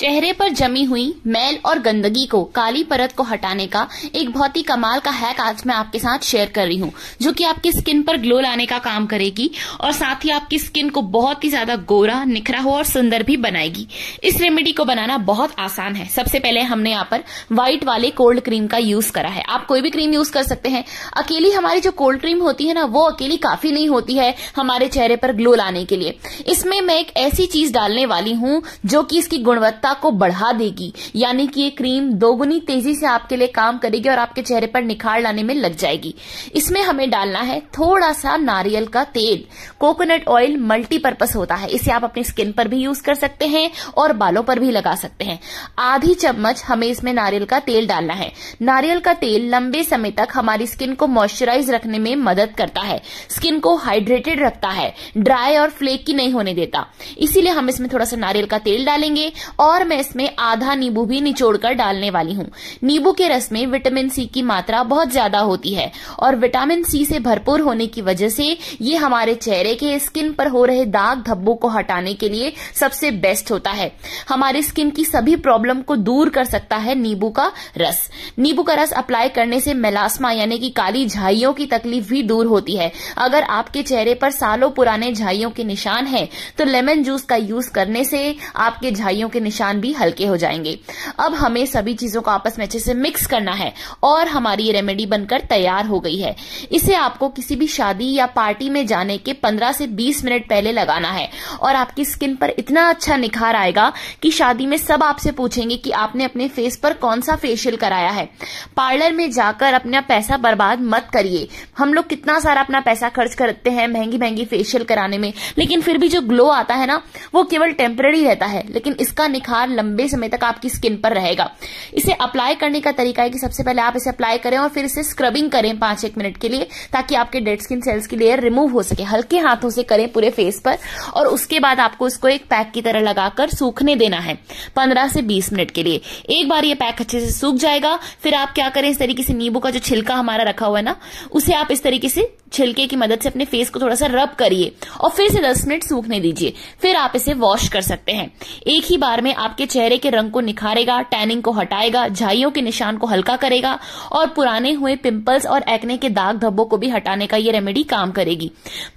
चेहरे पर जमी हुई मैल और गंदगी को, काली परत को हटाने का एक बहुत ही कमाल का हैक आज मैं आपके साथ शेयर कर रही हूँ, जो कि आपकी स्किन पर ग्लो लाने का काम करेगी और साथ ही आपकी स्किन को बहुत ही ज़्यादा गोरा, निखरा हो और सुंदर भी बनाएगी। इस रेमेडी को बनाना बहुत आसान है। सबसे पहले हमने यहाँ पर व्हाइट वाले कोल्ड क्रीम का यूज़ करा है। आप कोई भी क्रीम यूज़ कर सकते हैं। अकेली हमारी जो कोल्ड क्रीम होती है ना, वो अकेली काफ़ी नहीं होती है हमारे चेहरे पर ग्लो लाने के लिए। इसमें मैं एक ऐसी चीज़ डालने वाली हूँ, जो कि इसकी गुणवत्ता गुणवत्ता को बढ़ा देगी। यानी कि ये क्रीम दोगुनी तेज़ी से आपके लिए काम करेगी और आपके चेहरे पर निखार लाने में लग जाएगी। इसमें हमें डालना है थोड़ा सा नारियल का तेल। कोकोनट ऑयल मल्टीपर्पज होता है। इसे आप अपनी स्किन पर भी यूज़ कर सकते हैं और बालों पर भी लगा सकते हैं। आधी चम्मच हमें इसमें नारियल का तेल डालना है। नारियल का तेल लंबे समय तक हमारी स्किन को मॉइस्चराइज रखने में मदद करता है। स्किन को हाइड्रेटेड रखता है। ड्राई और फ्लेकी नहीं होने देता। इसीलिए हम इसमें थोड़ा सा नारियल का तेल डालेंगे और और मैं इसमें आधा नींबू भी निचोड़कर डालने वाली हूँ। नींबू के रस में विटामिन सी की मात्रा बहुत ज़्यादा होती है और विटामिन सी से भरपूर होने की वजह से ये हमारे चेहरे के स्किन पर हो रहे दाग धब्बों को हटाने के लिए सबसे बेस्ट होता है। हमारी स्किन की सभी प्रॉब्लम को दूर कर सकता है नींबू का रस। नींबू का रस अप्लाई करने से मेलास्मा यानी कि काली झाइयों की तकलीफ़ भी दूर होती है। अगर आपके चेहरे पर सालों पुराने झाइयों के निशान है तो लेमन जूस का यूज़ करने से आपके झाइयों के निशान निशान भी हल्के हो जाएँगे। अब हमें सभी चीज़ों को आपस में अच्छे से मिक्स करना है और हमारी ये रेमेडी बनकर तैयार हो गई है। इसे आपको किसी भी शादी या पार्टी में जाने के 15 से 20 मिनट पहले लगाना है और आपकी स्किन पर इतना अच्छा निखार आएगा कि शादी में सब आपसे पूछेंगे कि आपने अपने फेस पर कौन सा फेशियल कराया है। पार्लर में जाकर अपना पैसा बर्बाद मत करिए। हम लोग कितना सारा अपना पैसा खर्च करते हैं महँगी महँगी फेशियल कराने में, लेकिन फिर भी जो ग्लो आता है ना, वो केवल टेम्पररी रहता है, लेकिन इसका निखार निखार लंबे समय तक आपकी स्किन पर रहेगा। इसे अप्लाई करने का तरीका है कि सबसे पहले आप इसे अप्लाई करें और फिर इसे स्क्रबिंग करें पाँच एक मिनट के लिए, ताकि आपके डेड स्किन सेल्स की लेयर रिमूव हो सके। हल्के हाथों से करें पूरे फेस पर और उसके बाद आपको इसको एक पैक की तरह लगाकर सूखने देना है पंद्रह से बीस मिनट के लिए। एक बार ये पैक अच्छे से सूख जाएगा, फिर आप क्या करें, इस तरीके से नींबू का जो छिलका हमारा रखा हुआ है ना, उसे आप इस तरीके से छिलके की मदद से अपने फेस को थोड़ा सा रब करिए और फिर से 10 मिनट सूखने दीजिए, फिर आप इसे वॉश कर सकते हैं। एक ही बार में आपके चेहरे के रंग को निखारेगा टैनिंग को हटाएगा, झाइयों के निशान को हल्का करेगा और पुराने हुए पिंपल्स और एक्ने के दाग धब्बों को भी हटाने का ये रेमेडी काम करेगी।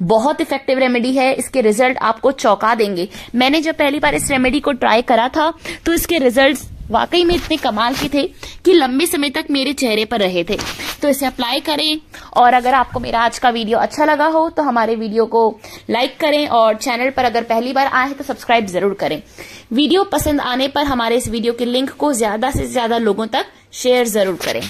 बहुत इफ़ेक्टिव रेमेडी है, इसके रिज़ल्ट आपको चौंका देंगे। मैंने जब पहली बार इस रेमेडी को ट्राई करा था तो इसके रिज़ल्ट वाकई में इतने कमाल के थे कि लंबे समय तक मेरे चेहरे पर रहे थे। तो इसे अप्लाई करें। और अगर आपको मेरा आज का वीडियो अच्छा लगा हो तो हमारे वीडियो को लाइक करें और चैनल पर अगर पहली बार आए तो सब्सक्राइब ज़रूर करें। वीडियो पसंद आने पर हमारे इस वीडियो के लिंक को ज़्यादा से ज़्यादा लोगों तक शेयर ज़रूर करें।